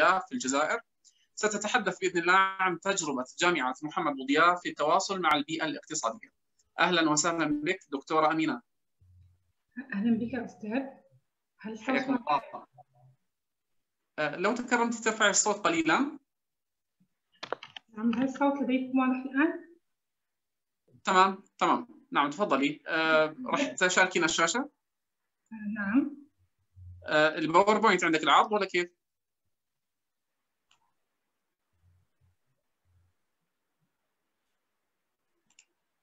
في الجزائر ستتحدث بإذن الله عن تجربة جامعة محمد بوضياف في التواصل مع البيئة الاقتصادية. أهلا وسهلا بك دكتورة أمينة. أهلا بك أستاذ. هل الصوت أه، لو تكرمت ترفع الصوت قليلا. نعم هل الصوت لديكم واضح الآن؟ تمام تمام نعم تفضلي أه راح تشاركينا الشاشة؟ نعم أه الباوربوينت عندك العرض ولا كيف؟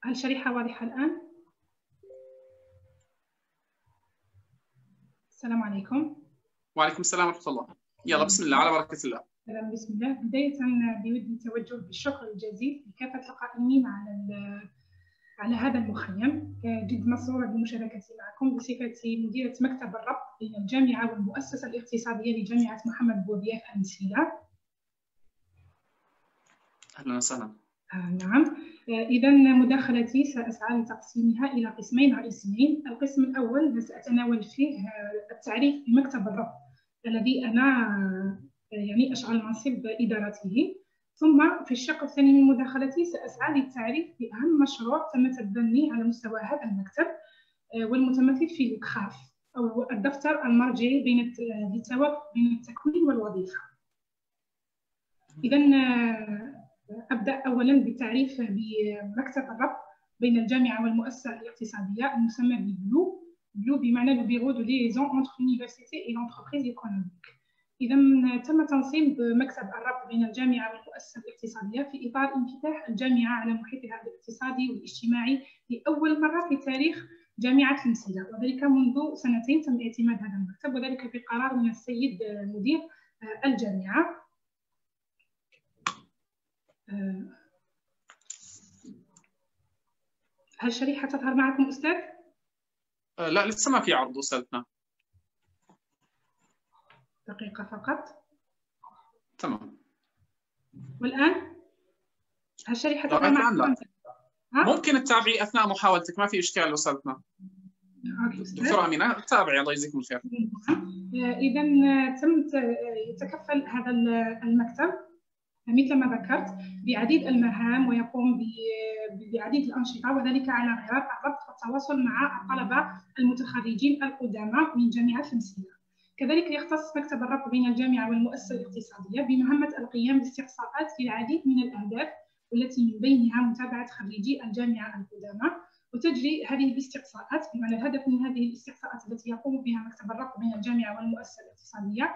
هل الشريحة واضحة الآن؟ السلام عليكم. وعليكم السلام ورحمة الله. يلا بسم الله على بركة الله. بسم الله. بداية بودي التوجه بالشكر الجزيل لكافة القائمين على على هذا المخيم. جد مسرورة بمشاركتي معكم بصفتي مديرة مكتب الربط بين الجامعة والمؤسسة الاقتصادية لجامعة محمد بوذياف المسيلة أهلا وسهلا. آه نعم. آه إذا مداخلتي سأسعى لتقسيمها إلى قسمين رئيسيين القسم الأول سأتناول فيه آه التعريف بمكتب الربط الذي أنا آه، يعني أشغل منصب إدارته. ثم في الشق الثاني من مداخلتي سأسعى للتعريف بأهم مشروع تم تبنيه على مستوى هذا المكتب آه، والمتمثل في الكخاف أو الدفتر المرجعي بين بين التكوين والوظيفة. إذا أبدأ أولا بالتعريف بمكتب الربط بين الجامعة والمؤسسة الاقتصادية المسمى ببلو بلو بمعنى le bureau de liaison entre l'université et l'entreprise économique. إذا تم تنظيم مكتب الربط بين الجامعة والمؤسسة الاقتصادية في إطار انفتاح الجامعة على محيطها الاقتصادي والاجتماعي لأول مرة في تاريخ جامعة المسيلة وذلك منذ سنتين تم اعتماد هذا المكتب وذلك بقرار من السيد مدير الجامعة. هل الشريحة تظهر معكم أستاذ؟ آه، لا لسه ما في عرض أستاذنا. دقيقة فقط. تمام. والآن؟ هل الشريحة تظهر معكم؟ لا. ممكن تتابعي أثناء محاولتك ما في إشكال أستاذنا. دكتورة أمينة تابعي الله يجزيكم الخير. آه، إذا تم يتكفل هذا المكتب. مثل ما ذكرت بعديد المهام ويقوم بعديد الأنشطة وذلك على غرار الربط والتواصل مع الطلبة المتخرجين القدامى من جامعة المسيرة كذلك يختص مكتب الربط بين الجامعة والمؤسسة الاقتصادية بمهمة القيام باستقصاءات للعديد من الأهداف والتي من بينها متابعة خريجي الجامعة القدامى وتجري هذه الاستقصاءات بمعنى الهدف من هذه الاستقصاءات التي يقوم بها مكتب الربط بين الجامعة والمؤسسة الاقتصادية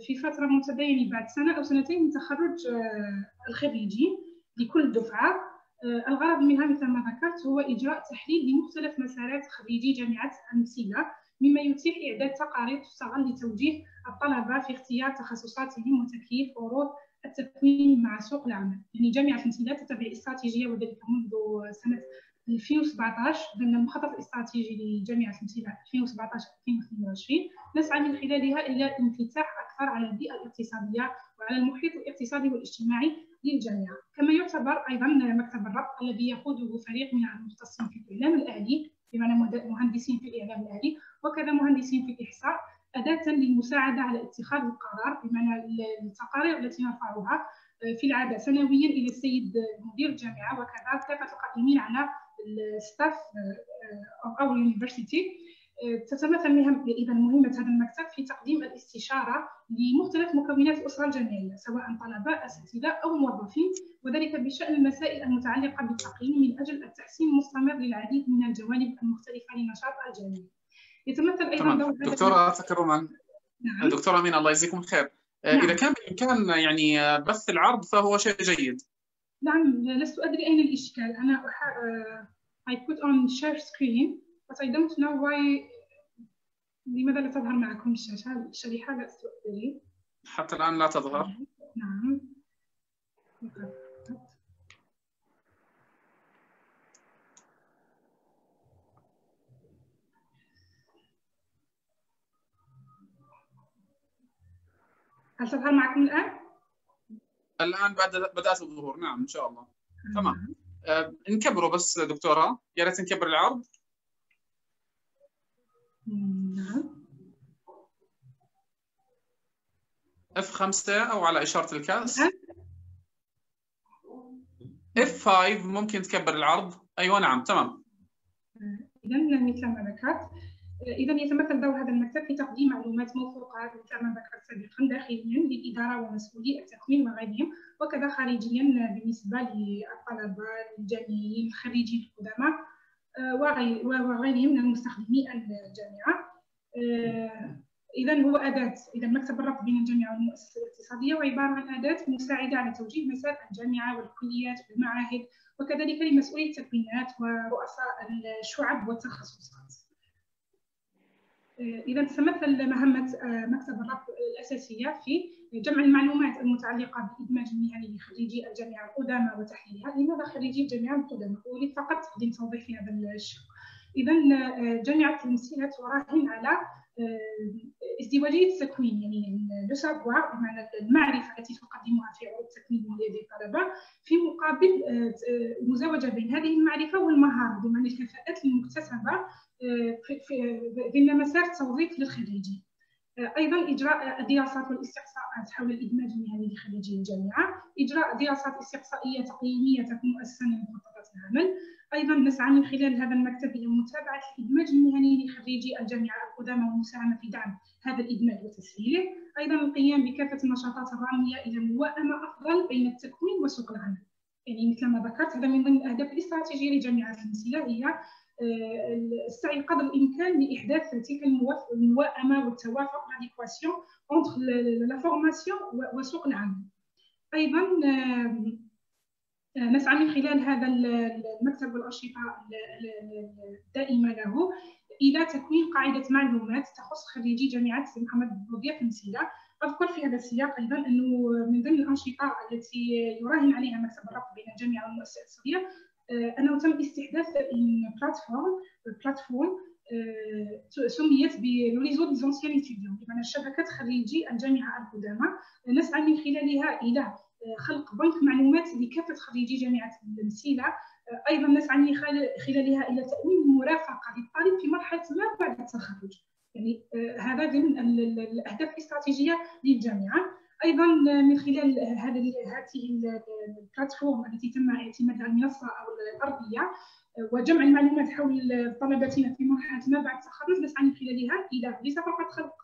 في فترة متباينه بعد سنة أو سنتين من تخرج آه، الخريجين لكل دفعة. آه، الغرض منها مثل ما ذكرت هو إجراء تحليل لمختلف مسارات خريجي جامعة أمثلة مما يتيح إعداد تقارير تستغل لتوجيه الطلبة في اختيار تخصصاتهم وتكييف عروض التكوين مع سوق العمل. يعني جامعة أمثلة تتبع استراتيجية وذلك منذ سنة 2017 ضمن المخطط الاستراتيجي لجامعة المسيره 2017 2022 نسعى من خلالها إلى انفتاح أكثر على البيئة الاقتصادية وعلى المحيط الاقتصادي والاجتماعي للجامعة. كما يعتبر أيضا مكتب الربط الذي يقوده فريق من المختصين في الإعلام الآلي بمعنى مهندسين في الإعلام الآلي وكذا مهندسين في الإحصاء أداة للمساعدة على اتخاذ القرار بمعنى التقارير التي نرفعها في العادة سنويا إلى السيد مدير الجامعة وكذا كافة القائمين على ال staff أو ال université تتمثل مهام إذا مهمة هذا المكتب في تقديم الاستشارة لمختلف مكونات الأسرة الجامعية سواء طلبة أساتذة أو موظفين وذلك بشأن المسائل المتعلقة بالتقييم من أجل التحسين المستمر للعديد من الجوانب المختلفة لنشاط الجامعة. يتمثل أيضا دور دكتورة تكرما نعم. دكتورة امين الله يجزيكم الخير. نعم. إذا كان بإمكان يعني بث العرض فهو شيء جيد. نعم لست أدري أين الإشكال. أنا أح... I put on share screen but I don't know why لماذا لا تظهر معكم الشاشة؟ الشريحة لست أدري حتى الآن لا تظهر. نعم. هل تظهر معكم الآن؟ الآن بعد بدأت الظهور. نعم إن شاء الله. تمام. آه نكبره بس دكتورة. يا ريت نكبر العرض. نعم. F5 أو على إشارة الكأس. F5 ممكن تكبر العرض. أيوة نعم تمام. مثل ما ذكرت إذا يتمثل دور هذا المكتب في تقديم معلومات موثوقة مثل ما ذكرت سابقا داخليا للإدارة ومسؤولي التكوين وغيرهم وكذا خارجيا بالنسبة للطلبة الجامعيين الخريجين القدامى آه، وغيرهم من المستخدمي الجامعة آه، إذا هو أداة إذا مكتب الربط بين الجامعة والمؤسسة الاقتصادية وعبارة عن أداة مساعدة على توجيه مسار الجامعة والكليات والمعاهد وكذلك لمسؤولي التكوينات ورؤساء الشعب والتخصصات. إذا تتمثل مهمة آه، مكتب الربط الأساسية في جمع المعلومات المتعلقة بالإدماج المهني لخريجي الجامعة القدامى وتحليلها، لماذا خريجي الجامعة القدامى؟ أريد فقط تقديم توضيح في هذا الشق. إذا آه، جامعة المسيرة تراهن على ازدواجية التكوين يعني لو بمعنى المعرفة التي تقدمها في عروض التكوين لدى الطلبة في مقابل المزاوجة بين هذه المعرفة والمهارة بمعنى الكفاءات المكتسبة ضمن مسار التوظيف للخريجين. أيضا إجراء الدراسات والاستقصاءات حول الادماج المهني لخريجي الجامعة إجراء دراسات استقصائية تقييمية تكون مؤسسه لمخططات العمل أيضا نسعى من خلال هذا المكتب إلى متابعة الإدماج المهني لخريجي الجامعة القدامى والمساهمه في دعم هذا الإدماج وتسهيله. أيضا القيام بكافة النشاطات الرامية إلى موائمة أفضل بين التكوين وسوق العمل. يعني مثل ما ذكرت هذا من ضمن الأهداف الاستراتيجية لجامعة المسيله هي السعي قدر الإمكان لإحداث تلك الموائمة والتوافق l'adéquation entre la formation وسوق العمل. أيضا نسعى من خلال هذا المكتب والانشطه الدائمة له إلى تكوين قاعدة معلومات تخص خريجي جامعة محمد بوضياف مسيله أذكر في هذا السياق أيضا أنه من ضمن الأنشطة التي يراهن عليها مكتب الربط بين الجامعة والمؤسسة الإقتصادية آه، انه تم استحداث plateforme plateforme سميت ب réseau des anciens étudiants بمعنى شبكة خريجي الجامعة القدامى. نسعى من خلالها آه، خلق بنك معلومات لكافة خريجي جامعة المسيله آه، أيضا نسعى خلالها إلى تامين المرافقه للطالب في مرحلة ما بعد التخرج. يعني هذا ضمن الأهداف الاستراتيجية للجامعة. أيضا من خلال هذه هذه البلاتفورم التي تم اعتمادها المنصه أو الأرضية وجمع المعلومات حول طلبتنا في مرحلة ما بعد التخرج نسعى من خلالها إلى ليس فقط خلق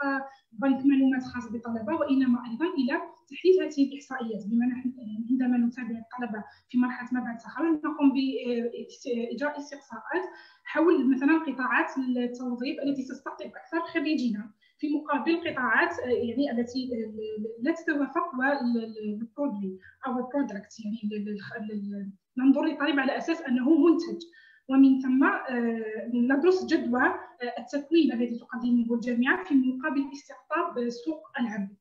بنك معلومات خاص بالطلبه وإنما أيضا إلى تحديث هذه الإحصائيات. بما نحن عندما نتابع الطلبة في مرحلة ما بعد التخرج نقوم بإجراء استقصاءات حول مثلا قطاعات التوظيف التي تستقطب أكثر خريجينا. في مقابل قطاعات آه، يعني التي آه، لا تتوافق بالبرودوي أو البرودكت يعني ننظر للطالب على أساس أنه منتج. ومن ثم آه، ندرس جدوى التكوين الذي تقدمه الجامعة في مقابل استقطاب سوق العمل.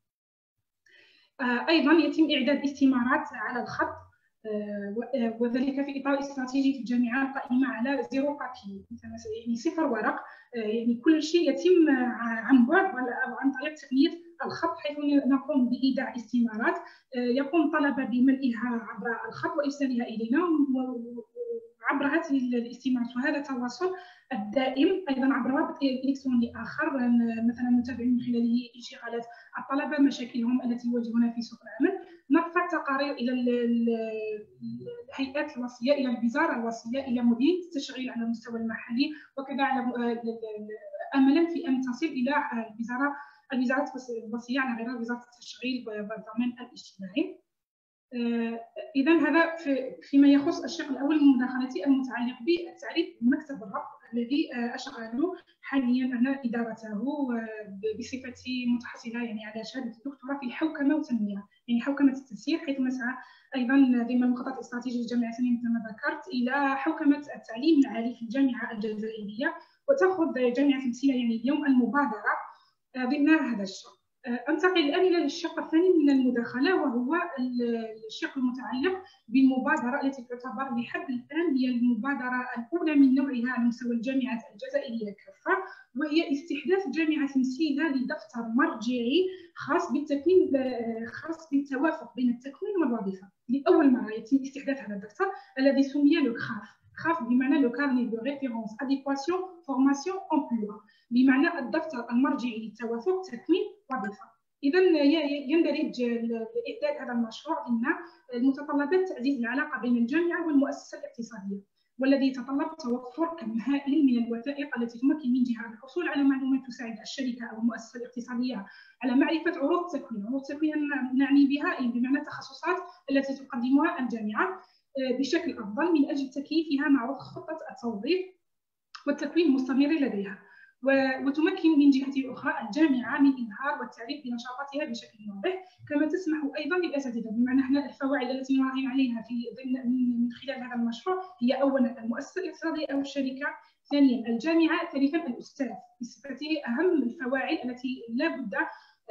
أيضا يتم إعداد استمارات على الخط وذلك في إطار استراتيجية الجامعة قائمه على زيرو بابي يعني صفر ورق. يعني كل شيء يتم عن بعد عن طريق تقنية الخط حيث نقوم بإيداع استمارات. يقوم الطلبه بملئها عبر الخط وإرسالها إلينا. عبر هذه الاستمارات. وهذا التواصل الدائم أيضا عبر رابط إلكتروني آخر. مثلا نتابع من خلاله إنشغالات الطلبة مشاكلهم التي يواجهونها في سوق العمل. نرفع تقارير إلى الهيئات الوصية إلى الوزارة الوصية إلى مديريه التشغيل على المستوى المحلي وكذا على املا في أن تصل إلى الوزارة الوزارات الوصيه على غرار وزارة التشغيل والضمان الاجتماعي. آه، اذا هذا فيما يخص الشق الأول من مداخلتي المتعلق بالتعريف بمكتب الربط الذي آه، اشغل حاليا أنا إدارته بصفتي متحصلة يعني على شهادة الدكتوراه في الحوكمه والتنميه يعني حوكمة التسيير حيث نسعى أيضا ضمن المخطط الاستراتيجي للجامعه مثل ما ذكرت إلى حوكمة التعليم العالي في الجامعة الجزائرية وتأخذ جامعة تمثيل يعني اليوم المبادرة ضمن هذا الشق أنتقل الآن إلى الشق الثاني من المداخلة وهو الشق المتعلق بالمبادرة التي تعتبر لحد الآن هي المبادرة الأولى من نوعها على مستوى الجامعات الجزائرية كافه وهي استحداث جامعة مسيله لدفتر مرجعي خاص بالتكوين خاص بالتوافق بين التكوين والوظيفة. لأول مرة يتم استحداث هذا الدفتر الذي سمي le CRAFE CRAFE بمعنى le carnet de référence adéquation formation emploi بمعنى الدفتر المرجعي للتوافق تكوين وظيفة اذا يندرج اعداد هذا المشروع ضمن المتطلبات تعزيز العلاقة بين الجامعة والمؤسسة الاقتصادية والذي يتطلب توفر كم هائل من الوثائق التي تمكن من جهه الحصول على معلومات تساعد الشركة أو المؤسسة الاقتصادية على معرفة عروض التكوين، عروض التكوين نعني بها بمعنى التخصصات التي تقدمها الجامعة آه، بشكل أفضل من أجل تكييفها مع خطة التوظيف والتكوين المستمر لديها. وتمكن من جهة أخرى الجامعة من إظهار والتعريف بنشاطاتها بشكل واضح كما تسمح أيضا للأساتذة. بمعنى إحنا الفواعل التي نراهن عليها في ضمن من خلال هذا المشروع هي أولا المؤسسة الاقتصادية أو الشركة ثانيا الجامعة ثالثا الأستاذ. بصفته أهم الفواعل التي لا بد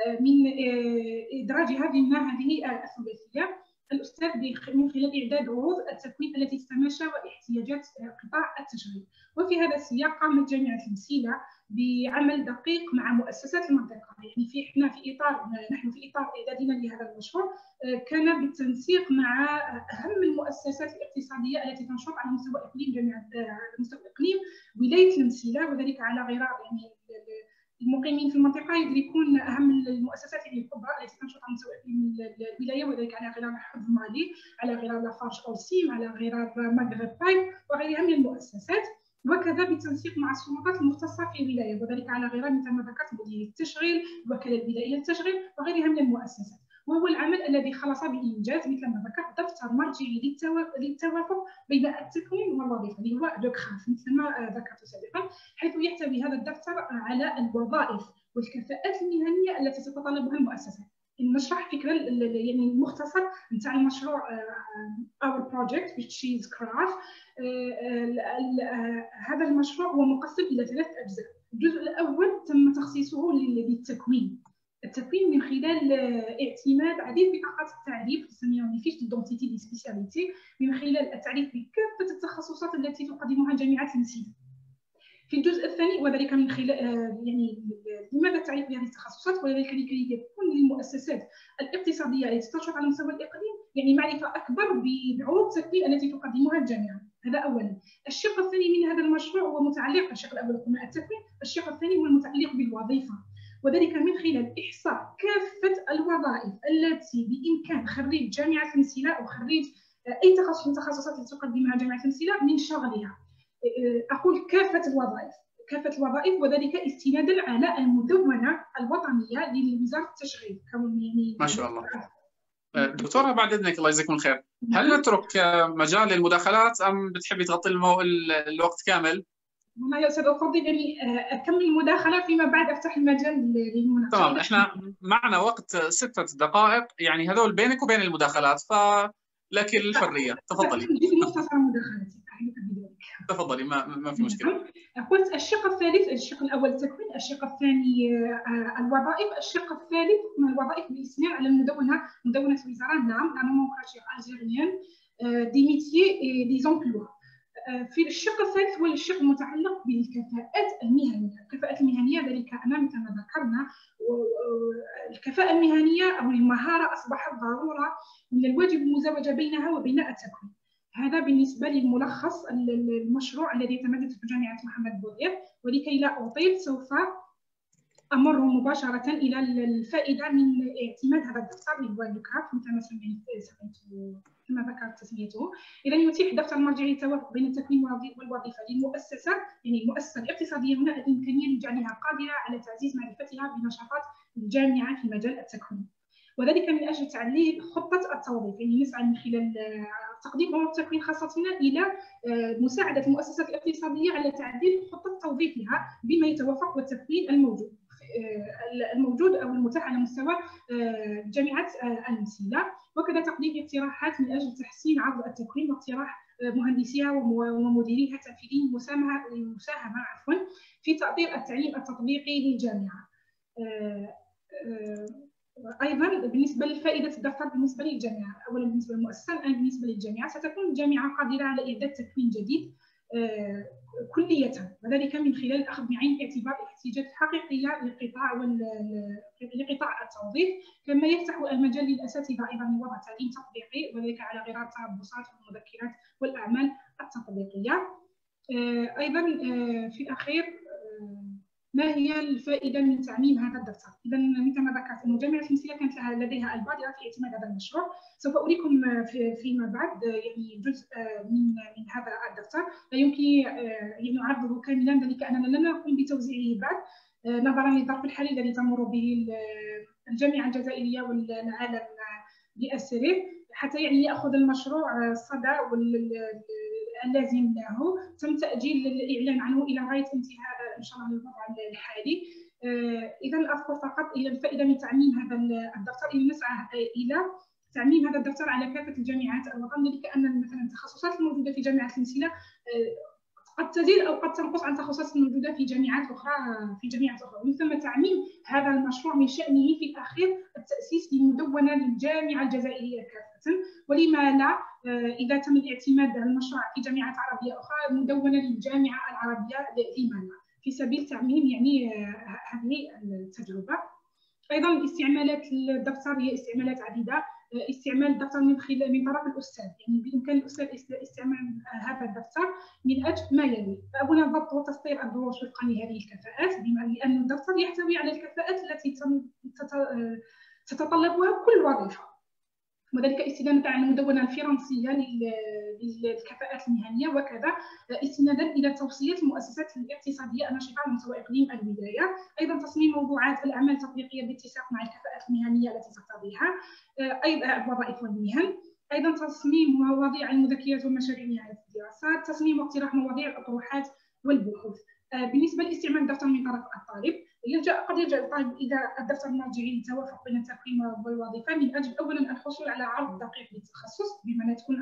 آه، من آه، إدراجها ضمن هذه الثلاثية الأستاذ من خلال إعداد عروض التكوين التي تتماشى واحتياجات قطاع التشغيل. وفي هذا السياق قامت جامعة المسيلة بعمل دقيق مع مؤسسات المنطقة. يعني في إحنا في إطار نحن في إطار اعدادنا لهذا المشروع آه، كان بالتنسيق مع أهم المؤسسات الاقتصادية التي تنشط على مستوى إقليم جامعة آه، على مستوى إقليم ولاية المسيلة وذلك على غرار يعني المقيمين في المنطقة يدركون أهم المؤسسات يعني الكبرى التي تنشط اقليم الولاية وذلك على غرار حضنة لي على غرار لافارج هولسيم على غرار مغرب بايب وغيرها من المؤسسات. وكذا بالتنسيق مع السلطات المختصة في الولاية وذلك على غرار مثل ما ذكرت مديريه التشغيل الوكاله الولائيه للتشغيل وغيرها من المؤسسات. وهو العمل الذي خلص بإنجاز مثل ما ذكرت دفتر مرجعي للتوافق بين التكوين والوظيفة اللي هو le CRAFE مثل ما ذكرت سابقا حيث يحتوي هذا الدفتر على الوظائف والكفاءات المهنية التي تتطلبها المؤسسات نشرح فكرة يعني المختصر نتاع المشروع uh, our project which is CRAFE هذا المشروع هو مقسم إلى ثلاث أجزاء. الجزء الأول تم تخصيصه للتكوين. التكوين من خلال اعتماد عديد بطاقات التعريف تسميهم fiches d'identité des spécialités من خلال التعريف بكافة التخصصات التي تقدمها جامعة المسيلة في الجزء الثاني وذلك من خلال يعني لماذا تعريف بهذه التخصصات؟ وذلك لكي يكون للمؤسسات الاقتصادية التي تنشط على مستوى الإقليم يعني معرفة أكبر بعروض التكوين التي تقدمها الجامعة. هذا اولا. الشق الثاني من هذا المشروع هو متعلق الشق الأول قلنا التكوين الشق الثاني هو المتعلق بالوظيفة. وذلك من خلال إحصاء كافة الوظائف التي بإمكان خريج جامعة المسيلة أو خريج أي تخصص من التخصصات التي تقدمها جامعة المسيلة من شغلها. أقول كافة الوظائف كافة الوظائف وذلك استنادا على المدونة الوطنية لوزارة التشغيل. يعني ما شاء الله. دكتورة بعد إذنك الله يجزيكم الخير. هل نعم. نترك مجال للمداخلات أم بتحبي تغطي المو... الوقت كامل؟ والله سأفضل اني اكمل المداخلة فيما بعد أفتح المجال للمناقشه تمام إحنا معنا وقت ستة دقائق يعني هذول بينك وبين المداخلات فلك الحرية. تفضلي. مختصر مداخلتي تفضلي ما ما في مشكلة. نعم. قلت الشق الثالث الشق الأول التكوين الشق الثاني آه، الوظائف الشق الثالث من الوظائف بالاستناد على المدونة مدونة الوزاره نعم la nomenclature algérienne des métiers des emplois في الشق الثالث هو الشق المتعلق بالكفاءات المهنية، الكفاءات المهنية ذلك أنا مثل ما ذكرنا الكفاءة المهنية أو المهارة أصبحت ضرورة من الواجب المزاوجة بينها وبين التكوين. هذا بالنسبة للملخص المشروع الذي تمدد في جامعة محمد بوذير ولكي لا أطيل سوف أمر مباشرة إلى الفائدة من اعتماد هذا الدفتر اللي هو لوكاف مثل ما كما ذكرت تسميته. إذا يتيح دفتر مرجعي التوافق بين التكوين والوظيفة للمؤسسة يعني المؤسسة الاقتصادية هنا الإمكانية لجعلها قادرة على تعزيز معرفتها بنشاطات الجامعة في مجال التكوين. وذلك من أجل تعليل خطة التوظيف يعني نسعى من خلال تقديم أمور التكوين خاصتنا إلى آه، مساعدة المؤسسات الاقتصاديه على تعديل خطة توظيفها بما يتوافق والتكوين الموجود. الموجود أو المتاح على مستوى آه، جامعة المسيله وكذا تقديم اقتراحات من أجل تحسين عرض التكوين واقتراح مهندسيها ومديريها التنفيذيين المساهمه عفوا في تاطير التعليم التطبيقي للجامعة. أيضا بالنسبة لفائدة الدفتر بالنسبة للجامعة اولا بالنسبة للمؤسسة الآن بالنسبة للجامعة ستكون الجامعة قادرة على إعداد تكوين جديد. آه، كلية. وذلك من خلال الأخذ بعين الاعتبار الاحتياجات الحقيقية للقطاع لقطاع التوظيف كما يفتح المجال للأساتذة أيضا لوضع تعليم تطبيقي وذلك على غرار التربصات والمذكرات والأعمال التطبيقية. آه، أيضا آه، في الأخير ما هي الفائدة من تعميم هذا الدفتر؟ اذا مثل ما ذكرت إنه جامعة المسيله كانت لها لديها البادره في اعتماد هذا المشروع. سوف أريكم في فيما بعد يعني جزء من من هذا الدفتر. لا يمكن يعني أعرضه كاملا ذلك أننا لن نقوم بتوزيعه بعد. نظرا للظرف الحالي الذي تمر به الجامعة الجزائرية والعالم باسره حتى يعني يأخذ المشروع الصدى اللازم له تم تأجيل الإعلان عنه إلى غاية انتهاء إن شاء الله الوضع الحالي. اذا أذكر فقط إلى الفائدة من تعميم هذا الدفتر ان نسعى إلى تعميم هذا الدفتر على كافة الجامعات الوطن ذلك أن مثلا التخصصات الموجودة في جامعة المسيله قد تزيد أو قد تنقص عن تخصصات موجودة في جامعات أخرى في جامعات أخرى. ومن ثم تعميم هذا المشروع من شأنه في الأخير التأسيس لمدونة للجامعة الجزائرية كافة. ولما لا آه، إذا تم الاعتماد على المشروع في جامعات عربية أخرى مدونة للجامعة العربية لما لا في سبيل تعميم يعني آه، هذه التجربة. أيضا استعمالات الدفتر هي استعمالات عديدة. استعمال الدفتر من خلال من طرف الأستاذ. يعني بإمكان الأستاذ استعمال هذا الدفتر من أجل ما يلي. فاولا ضبط وتسطير الدروس وفقا لهذه الكفاءات بما لأن الدفتر يحتوي على الكفاءات التي تتطلبها كل وظيفة. وذلك استنادا على المدونه الفرنسية للكفاءات المهنية وكذا استنادا إلى توصيات المؤسسات الاقتصادية الناشطة على مستوى اقليم الولاية. أيضا تصميم موضوعات الأعمال التطبيقية باتساق مع الكفاءات المهنية التي تقتضيها أيضا الوظائف والمهن أيضا تصميم مواضيع المذكرات والمشاريع نهايه الدراسات تصميم واقتراح مواضيع الأطروحات والبحوث. بالنسبة لاستعمال الدفتر من طرف الطالب يلجا قد يلجا الطالب إذا الدفتر المرجعي للتوافق بين التقييم والوظيفة. من أجل اولا الحصول على عرض دقيق للتخصص بمعنى تكون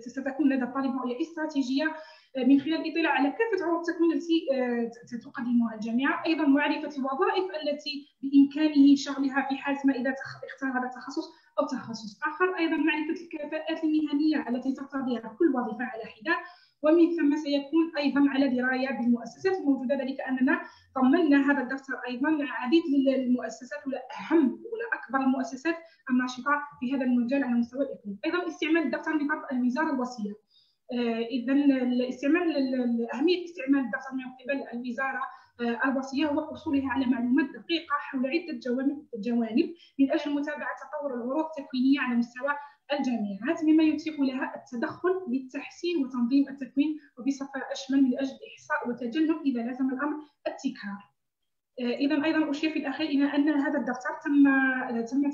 ستكون لدى الطالب رؤية استراتيجية آه، من خلال الاطلاع على كافة عروض التكوين التي آه، تقدمها الجامعة أيضا معرفة الوظائف التي بإمكانه شغلها في حال ما إذا اختار هذا التخصص أو تخصص آخر. أيضا معرفة الكفاءات المهنية التي تقتضيها كل وظيفة على حدة. ومن ثم سيكون أيضا على دراية بالمؤسسات. الموجوده ذلك أننا ضمننا هذا الدفتر أيضا. العديد من المؤسسات ولا أهم ولا أكبر المؤسسات الناشطة في هذا المجال على مستوى الإقليم. أيضا استعمال الدفتر من طرف الوزارة الوصية. آه، اذا الاستعمال أهمية استعمال الدفتر من قبل الوزارة آه، الوصية هو حصولها على معلومات دقيقة حول عدة جوانب. من أجل متابعة تطور العروض التكوينية على مستوى الجامعات مما يتيح لها التدخل للتحسين وتنظيم التكوين وبصفة أشمل من أجل الإحصاء وتجنب إذا لزم الأمر التكرار. آه، إذا أيضا أشير في الأخير إلى أن هذا الدفتر تم تم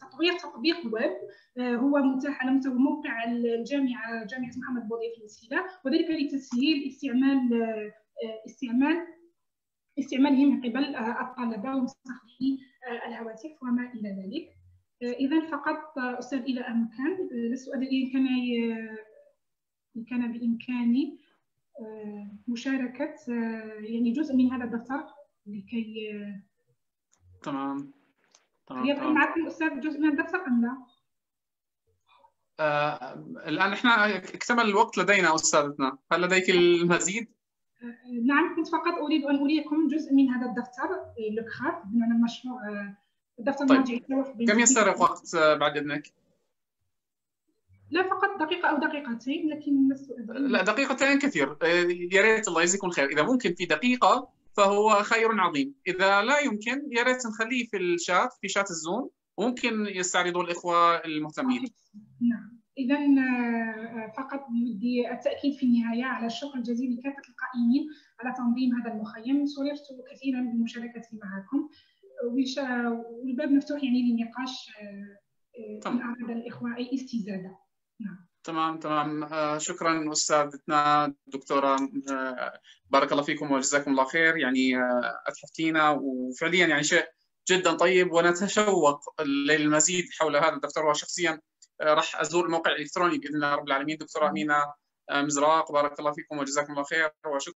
تطوير تطبيق ويب آه، هو متاح على موقع الجامعة جامعة محمد بوذي في وذلك لتسهيل استعمال آه، استعمال استعماله من قبل الطلبة ومستخدمي الهواتف وما إلى ذلك. إذا فقط أستاذ إلى امكان السؤال ان كان ان كان بإمكاني مشاركة يعني جزء من هذا الدفتر لكي تمام تمام يبقى معكم أستاذ جزء من الدفتر أم لا؟ آه الآن إحنا اكتمل الوقت لدينا أستاذتنا هل لديك المزيد؟ نعم كنت فقط أريد أن أريكم جزء من هذا الدفتر لوكخار بمعنى المشروع الدفتر طيب. كم يستغرق وقت آه، بعد إذنك؟ لا فقط دقيقة أو دقيقتين لكن لا دقيقتين كثير. آه، يا ريت الله يجزيكم خير إذا ممكن في دقيقة فهو خير عظيم. إذا لا يمكن يا ريت نخليه في الشات في شات الزوم. وممكن يستعرضوا الإخوة المهتمين. نعم. إذا آه، فقط بدي التأكيد في النهاية على الشكر الجزيل لكافة القائمين على تنظيم هذا المخيم. سررت كثيرا بمشاركتي معكم. والباب مفتوح يعني للنقاش آه، ان اراد الإخوة أي استزاده نعم. تمام تمام. آه، شكرا أستاذتنا دكتورة آه، بارك الله فيكم وجزاكم الله خير. يعني اتحفتينا وفعليا يعني شيء جدا طيب. ونتشوق للمزيد حول هذا الدفتر وشخصيا راح أزور الموقع الالكتروني بإذن الله رب العالمين. دكتورة أمينة مزراق بارك الله فيكم وجزاكم الله خير. وشكرا